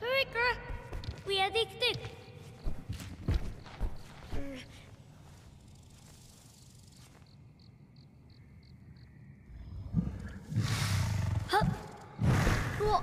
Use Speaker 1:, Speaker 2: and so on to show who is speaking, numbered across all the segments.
Speaker 1: Parker, we are addicted. Huh? Whoa.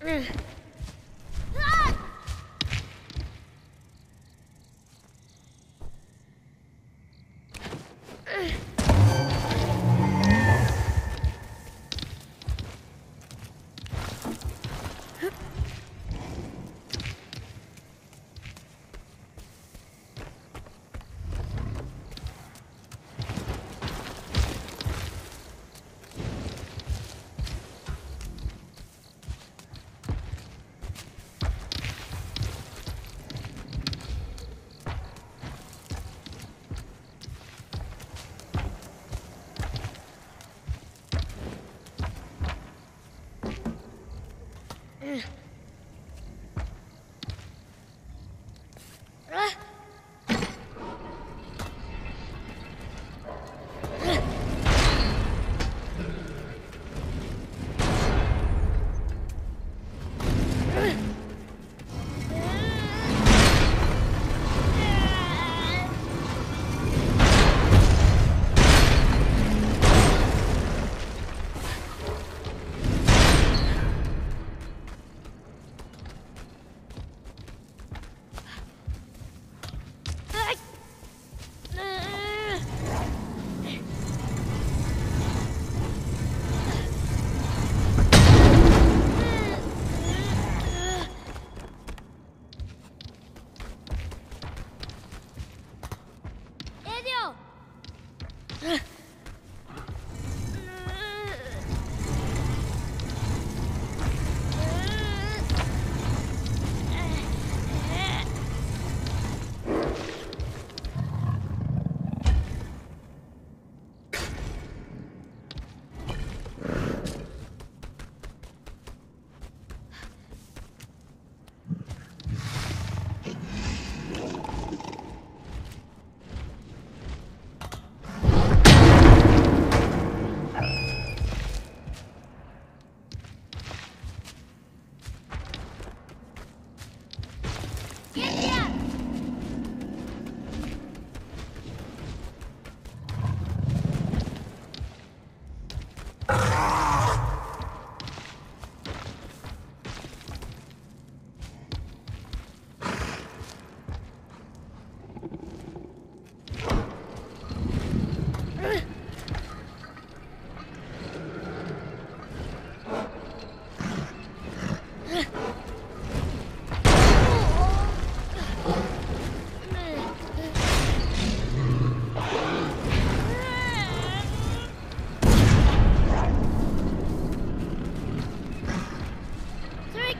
Speaker 1: Ugh. 哎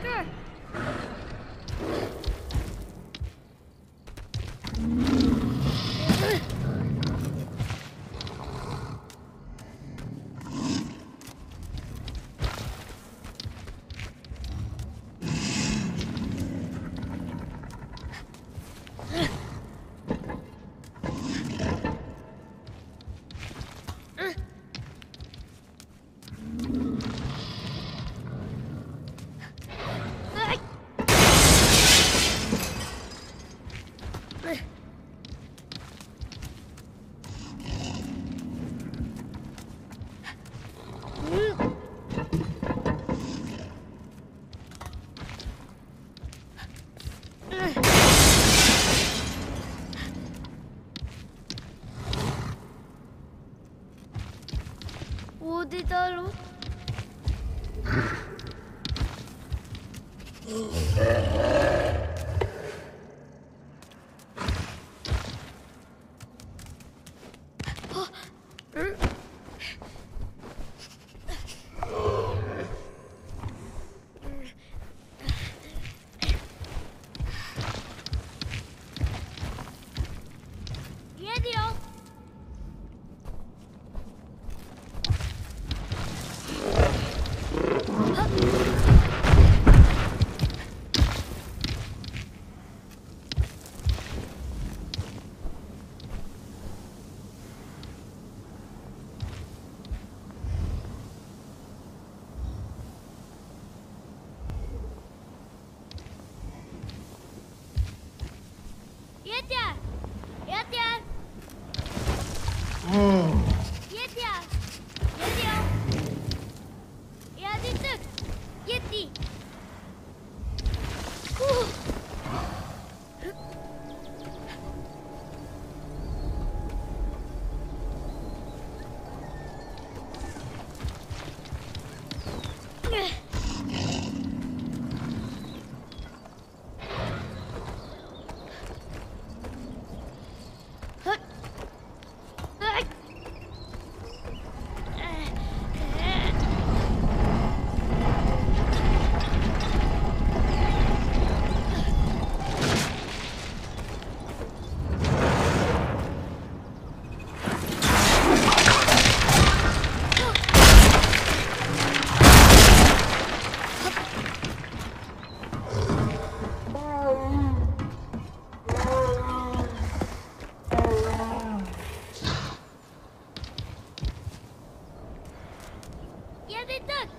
Speaker 1: Good. 的如 Костя! Bitte!